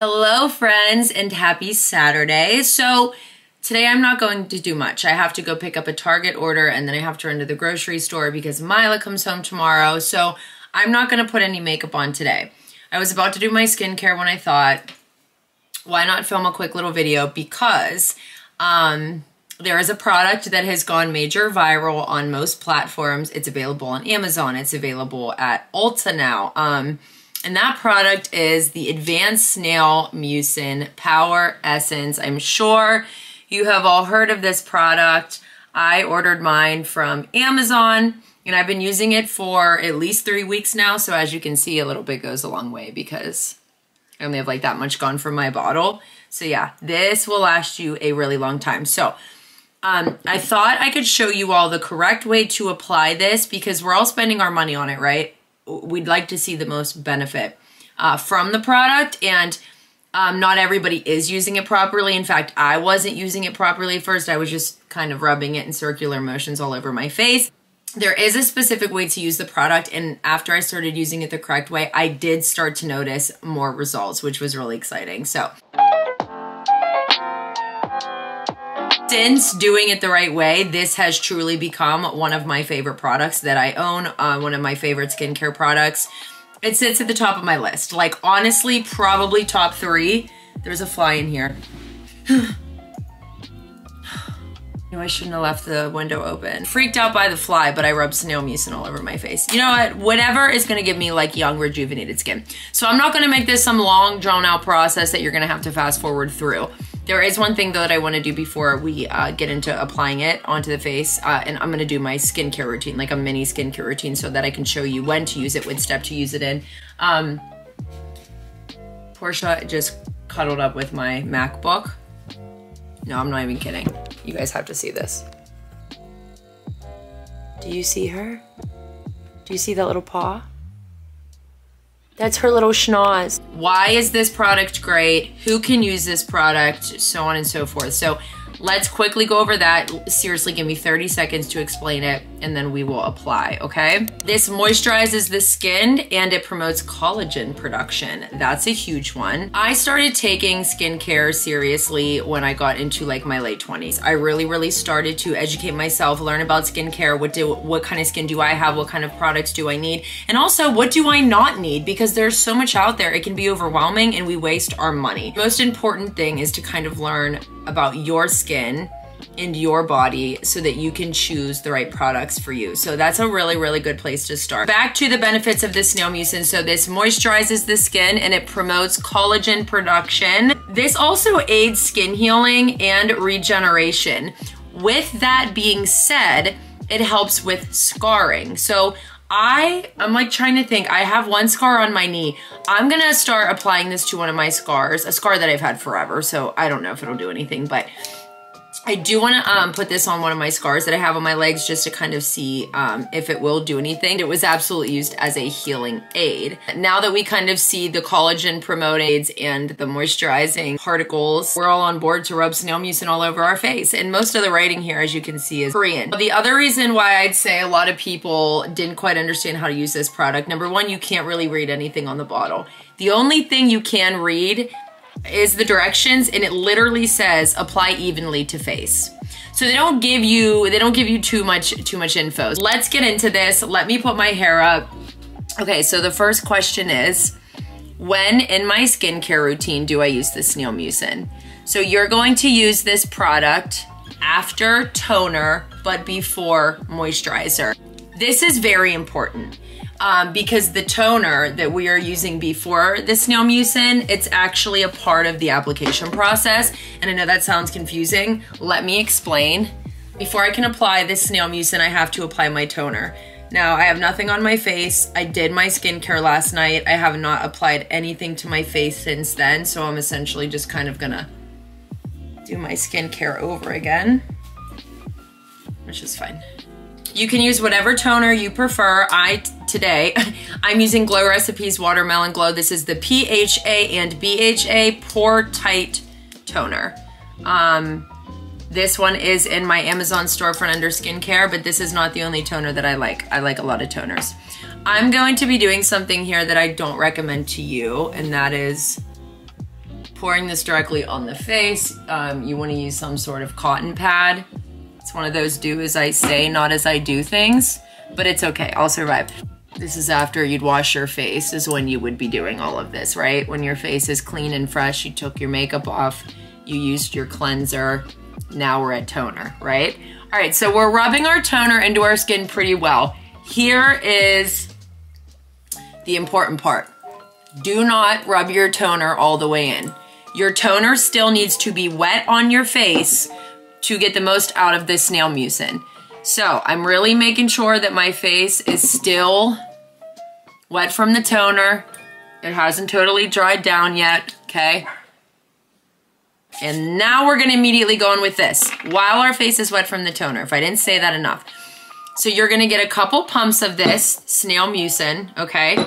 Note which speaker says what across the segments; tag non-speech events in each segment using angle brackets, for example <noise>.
Speaker 1: Hello, friends, and happy Saturday. So, today I'm not going to do much. I have to go pick up a Target order and then I have to run to the grocery store because Mila comes home tomorrow. So, I'm not going to put any makeup on today. I was about to do my skincare when I thought, why not film a quick little video? Because um, there is a product that has gone major viral on most platforms. It's available on Amazon. It's available at Ulta now. Um, and that product is the Advanced Snail Mucin Power Essence. I'm sure you have all heard of this product. I ordered mine from Amazon and I've been using it for at least three weeks now. So as you can see, a little bit goes a long way because I only have like that much gone from my bottle. So yeah, this will last you a really long time. So um, I thought I could show you all the correct way to apply this because we're all spending our money on it, right? We'd like to see the most benefit uh, from the product and um, not everybody is using it properly. In fact, I wasn't using it properly first. I was just kind of rubbing it in circular motions all over my face. There is a specific way to use the product, and after I started using it the correct way, I did start to notice more results, which was really exciting. So, since doing it the right way, this has truly become one of my favorite products that I own, uh, one of my favorite skincare products. It sits at the top of my list. Like, honestly, probably top three. There's a fly in here. <sighs> I shouldn't have left the window open. Freaked out by the fly, but I rubbed snail mucin all over my face. You know what? Whatever is gonna give me like young, rejuvenated skin. So I'm not gonna make this some long, drawn out process that you're gonna have to fast forward through. There is one thing though that I wanna do before we uh, get into applying it onto the face, uh, and I'm gonna do my skincare routine, like a mini skincare routine so that I can show you when to use it, what step to use it in. Um, Portia just cuddled up with my MacBook. No, I'm not even kidding. You guys have to see this. Do you see her? Do you see that little paw? That's her little schnoz. Why is this product great? Who can use this product? So on and so forth. So Let's quickly go over that. Seriously, give me 30 seconds to explain it and then we will apply, okay? This moisturizes the skin and it promotes collagen production. That's a huge one. I started taking skincare seriously when I got into like my late 20s. I really, really started to educate myself, learn about skincare. What do, what kind of skin do I have? What kind of products do I need? And also, what do I not need? Because there's so much out there. It can be overwhelming and we waste our money. The Most important thing is to kind of learn about your skin and your body so that you can choose the right products for you. So that's a really, really good place to start. Back to the benefits of this snail mucin. So this moisturizes the skin and it promotes collagen production. This also aids skin healing and regeneration. With that being said, it helps with scarring. So I, I'm like trying to think. I have one scar on my knee. I'm gonna start applying this to one of my scars, a scar that I've had forever, so I don't know if it'll do anything, but I do want to um, put this on one of my scars that I have on my legs just to kind of see um, if it will do anything. It was absolutely used as a healing aid. Now that we kind of see the collagen promote aids and the moisturizing particles, we're all on board to rub snail mucin all over our face. And most of the writing here, as you can see, is Korean. The other reason why I'd say a lot of people didn't quite understand how to use this product, number one, you can't really read anything on the bottle. The only thing you can read is the directions and it literally says apply evenly to face. So they don't give you, they don't give you too much, too much info. Let's get into this. Let me put my hair up. Okay, so the first question is, when in my skincare routine do I use this Snail Mucin? So you're going to use this product after toner, but before moisturizer. This is very important um, because the toner that we are using before the snail mucin, it's actually a part of the application process. And I know that sounds confusing. Let me explain. Before I can apply this snail mucin, I have to apply my toner. Now, I have nothing on my face. I did my skincare last night. I have not applied anything to my face since then, so I'm essentially just kind of gonna do my skincare over again, which is fine. You can use whatever toner you prefer. I today, <laughs> I'm using Glow Recipes Watermelon Glow. This is the PHA and BHA Pore Tight Toner. Um, this one is in my Amazon storefront under skincare, but this is not the only toner that I like. I like a lot of toners. I'm going to be doing something here that I don't recommend to you, and that is pouring this directly on the face. Um, you wanna use some sort of cotton pad. It's one of those do as I say, not as I do things, but it's okay, I'll survive. This is after you'd wash your face is when you would be doing all of this, right? When your face is clean and fresh, you took your makeup off, you used your cleanser, now we're at toner, right? All right, so we're rubbing our toner into our skin pretty well. Here is the important part. Do not rub your toner all the way in. Your toner still needs to be wet on your face to get the most out of this snail mucin. So I'm really making sure that my face is still wet from the toner. It hasn't totally dried down yet, okay? And now we're gonna immediately go in with this while our face is wet from the toner, if I didn't say that enough. So you're gonna get a couple pumps of this snail mucin, okay?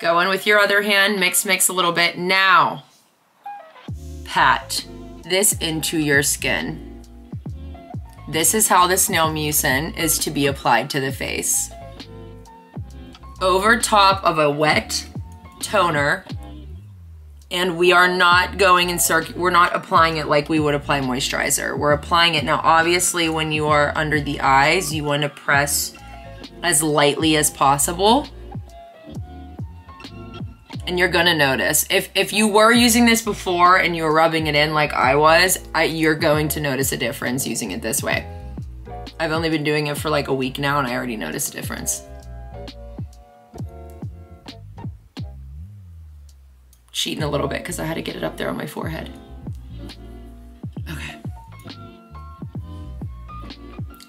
Speaker 1: Go in with your other hand, mix, mix a little bit. Now, pat this into your skin. This is how the snail mucin is to be applied to the face. Over top of a wet toner and we are not going in circuit we're not applying it like we would apply moisturizer. We're applying it now obviously when you are under the eyes you want to press as lightly as possible and you're gonna notice if if you were using this before and you were rubbing it in like I was I, you're going to notice a difference using it this way I've only been doing it for like a week now and I already noticed a difference cheating a little bit because I had to get it up there on my forehead. Okay.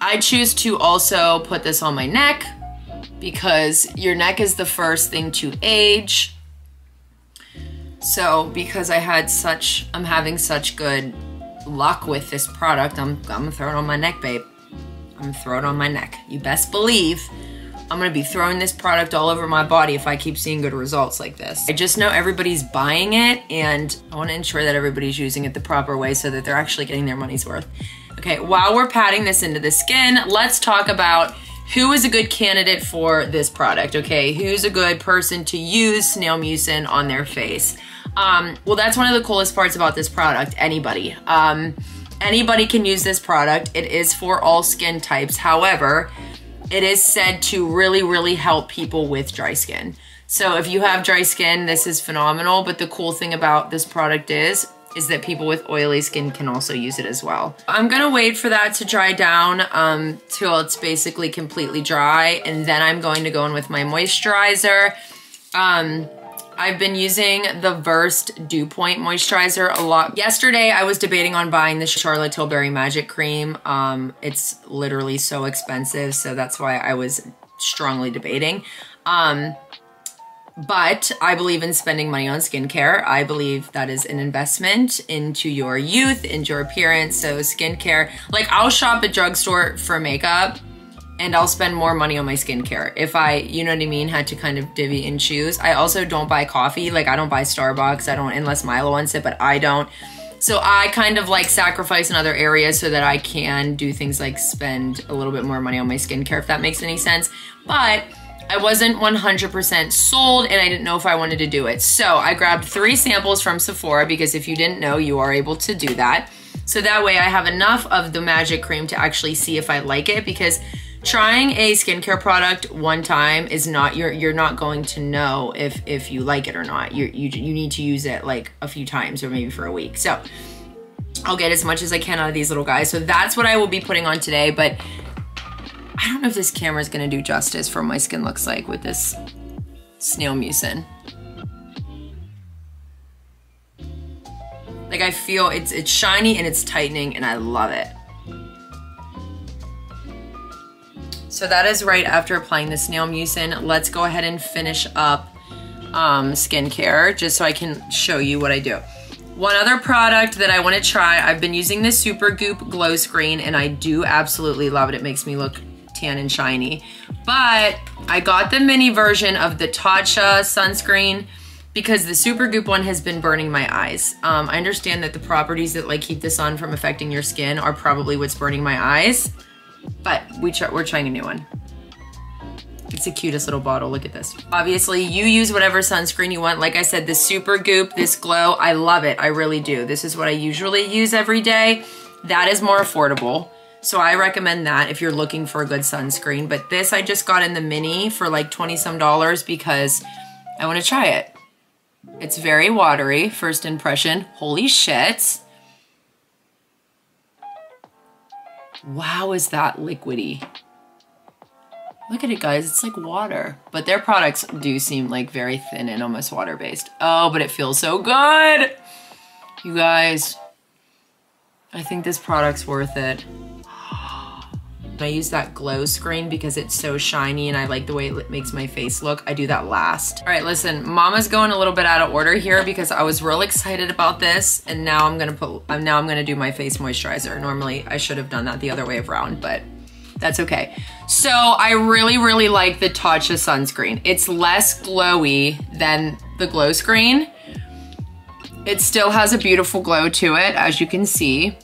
Speaker 1: I choose to also put this on my neck because your neck is the first thing to age. So because I had such, I'm having such good luck with this product, I'm, I'm gonna throw it on my neck, babe. I'm gonna throw it on my neck. You best believe I'm gonna be throwing this product all over my body if I keep seeing good results like this. I just know everybody's buying it and I wanna ensure that everybody's using it the proper way so that they're actually getting their money's worth. Okay, while we're patting this into the skin, let's talk about who is a good candidate for this product, okay? Who's a good person to use snail mucin on their face? Um, well, that's one of the coolest parts about this product, anybody. Um, anybody can use this product. It is for all skin types. However, it is said to really, really help people with dry skin. So if you have dry skin, this is phenomenal. But the cool thing about this product is, is that people with oily skin can also use it as well. I'm gonna wait for that to dry down um, till it's basically completely dry. And then I'm going to go in with my moisturizer. Um, I've been using the Versed Dew Point Moisturizer a lot. Yesterday, I was debating on buying the Charlotte Tilbury Magic Cream. Um, it's literally so expensive, so that's why I was strongly debating. Um, but I believe in spending money on skincare. I believe that is an investment into your youth, into your appearance. So skincare, like I'll shop at drugstore for makeup and I'll spend more money on my skincare. If I, you know what I mean, had to kind of divvy and choose. I also don't buy coffee. Like I don't buy Starbucks. I don't, unless Milo wants it, but I don't. So I kind of like sacrifice in other areas so that I can do things like spend a little bit more money on my skincare, if that makes any sense. But I wasn't 100% sold and I didn't know if I wanted to do it. So I grabbed three samples from Sephora because if you didn't know, you are able to do that. So that way I have enough of the magic cream to actually see if I like it because trying a skincare product one time is not you're you're not going to know if if you like it or not. You you you need to use it like a few times or maybe for a week. So I'll get as much as I can out of these little guys. So that's what I will be putting on today, but I don't know if this camera is to do justice for what my skin looks like with this snail mucin. Like I feel it's it's shiny and it's tightening and I love it. So that is right after applying the snail mucin. Let's go ahead and finish up um, skincare just so I can show you what I do. One other product that I want to try, I've been using this Supergoop Glow Screen and I do absolutely love it. It makes me look tan and shiny. But I got the mini version of the Tatcha sunscreen because the Supergoop one has been burning my eyes. Um, I understand that the properties that like keep the sun from affecting your skin are probably what's burning my eyes but we we're trying a new one. It's the cutest little bottle. Look at this. Obviously, you use whatever sunscreen you want. Like I said, the Supergoop, this Glow, I love it. I really do. This is what I usually use every day. That is more affordable. So I recommend that if you're looking for a good sunscreen. But this I just got in the mini for like 20 some dollars because I want to try it. It's very watery, first impression. Holy shit. Wow, is that liquidy. Look at it, guys. It's like water. But their products do seem like very thin and almost water-based. Oh, but it feels so good. You guys, I think this product's worth it. I use that glow screen because it's so shiny and I like the way it makes my face look. I do that last. All right, listen, mama's going a little bit out of order here because I was real excited about this and now I'm gonna put, now I'm gonna do my face moisturizer. Normally I should have done that the other way around, but that's okay. So I really, really like the Tatcha sunscreen. It's less glowy than the glow screen. It still has a beautiful glow to it, as you can see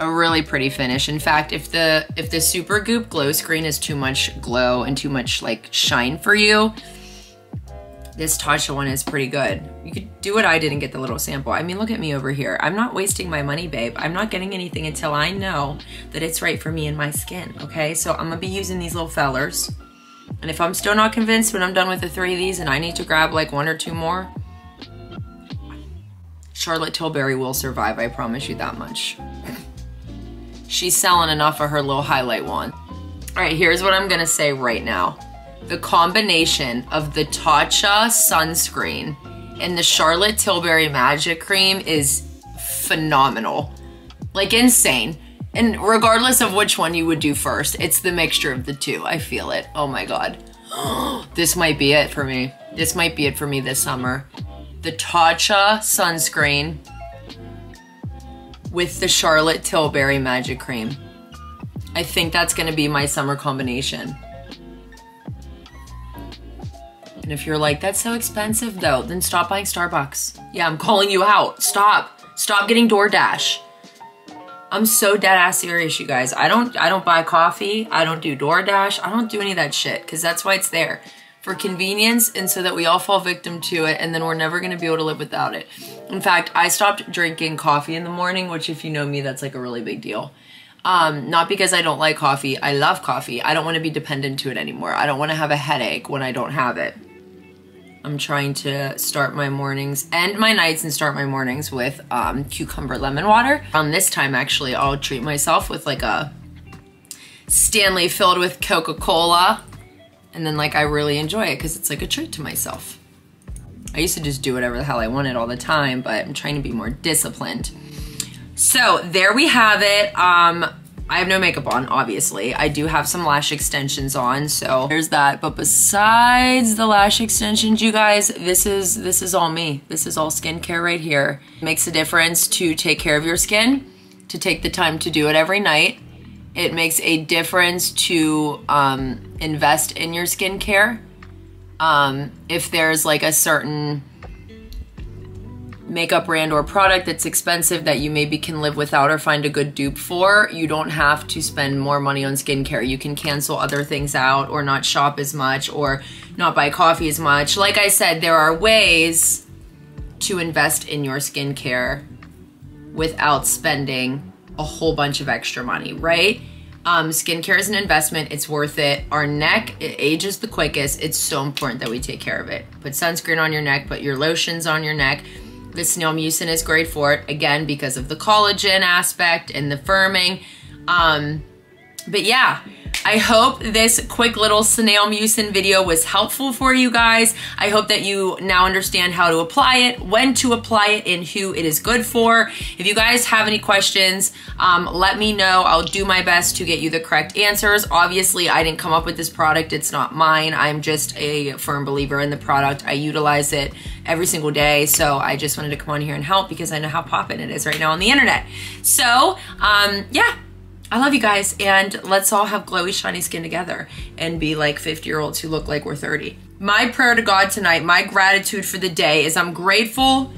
Speaker 1: a really pretty finish. In fact, if the if the Supergoop glow screen is too much glow and too much like shine for you, this Tatcha one is pretty good. You could do what I did and get the little sample. I mean, look at me over here. I'm not wasting my money, babe. I'm not getting anything until I know that it's right for me and my skin, okay? So I'm gonna be using these little fellers. And if I'm still not convinced when I'm done with the three of these and I need to grab like one or two more, Charlotte Tilbury will survive, I promise you that much. She's selling enough of her little highlight wand. All right, here's what I'm gonna say right now. The combination of the Tatcha sunscreen and the Charlotte Tilbury Magic Cream is phenomenal. Like insane. And regardless of which one you would do first, it's the mixture of the two. I feel it. Oh my God. <gasps> this might be it for me. This might be it for me this summer. The Tatcha sunscreen with the Charlotte Tilbury Magic Cream. I think that's gonna be my summer combination. And if you're like, that's so expensive though, then stop buying Starbucks. Yeah, I'm calling you out. Stop. Stop getting DoorDash. I'm so dead ass serious, you guys. I don't I don't buy coffee. I don't do DoorDash. I don't do any of that shit because that's why it's there for convenience and so that we all fall victim to it and then we're never going to be able to live without it. In fact, I stopped drinking coffee in the morning, which if you know me, that's like a really big deal. Um, not because I don't like coffee. I love coffee. I don't want to be dependent to it anymore. I don't want to have a headache when I don't have it. I'm trying to start my mornings and my nights and start my mornings with um, cucumber lemon water. On this time, actually, I'll treat myself with like a Stanley filled with Coca-Cola and then like I really enjoy it because it's like a treat to myself. I used to just do whatever the hell I wanted all the time, but I'm trying to be more disciplined. So there we have it. Um, I have no makeup on, obviously. I do have some lash extensions on, so there's that. But besides the lash extensions, you guys, this is this is all me. This is all skincare right here. It makes a difference to take care of your skin, to take the time to do it every night. It makes a difference to um, invest in your skincare. Um, if there's like a certain makeup brand or product that's expensive that you maybe can live without or find a good dupe for, you don't have to spend more money on skincare. You can cancel other things out or not shop as much or not buy coffee as much. Like I said, there are ways to invest in your skincare without spending a whole bunch of extra money, right? Um, skincare is an investment. It's worth it. Our neck it ages the quickest. It's so important that we take care of it. Put sunscreen on your neck. Put your lotions on your neck. The snail mucin is great for it. Again, because of the collagen aspect and the firming. Um, but yeah, I hope this quick little snail mucin video was helpful for you guys. I hope that you now understand how to apply it, when to apply it, and who it is good for. If you guys have any questions, um, let me know. I'll do my best to get you the correct answers. Obviously, I didn't come up with this product. It's not mine. I'm just a firm believer in the product. I utilize it every single day. So I just wanted to come on here and help because I know how poppin' it is right now on the internet. So, um, yeah, I love you guys, and let's all have glowy, shiny skin together and be like 50 year olds who look like we're 30. My prayer to God tonight, my gratitude for the day is I'm grateful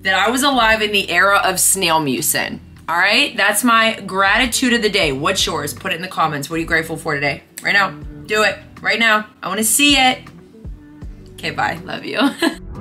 Speaker 1: that I was alive in the era of snail mucin. All right, that's my gratitude of the day. What's yours? Put it in the comments. What are you grateful for today? Right now, do it. Right now. I wanna see it. Okay, bye. Love you. <laughs>